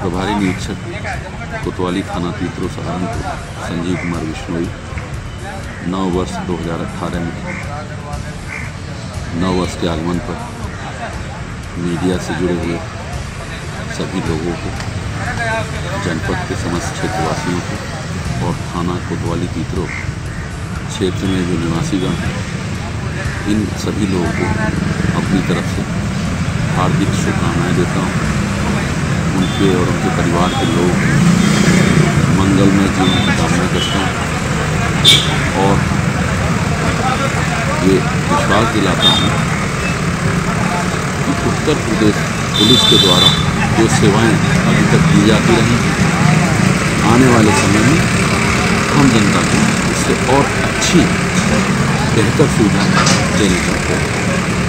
प्रभारी निरीक्षक कोतवाली थाना तीतरो सहारनपुर संजीव कुमार बिश्नोई नौ वर्ष 2018 में। नौ वर्ष के आगमन पर मीडिया से जुड़े हुए सभी लोगों को, जनपद के समस्त क्षेत्रवासियों को और थाना कोतवाली तीतरो क्षेत्र में जो निवासीगण हैं, इन सभी लोगों को अपनी तरफ़ से हार्दिक शुभकामनाएँ देता हूँ। उनके और उनके परिवार के लोग मंगलमय जीवन की कामना करते हैं। और ये विश्वास दिलाता हूँ कि उत्तर प्रदेश पुलिस के द्वारा जो सेवाएँ अभी तक दी जाती रही, आने वाले समय में हम जनता को इससे और अच्छी, बेहतर सुविधा देने चाहते हैं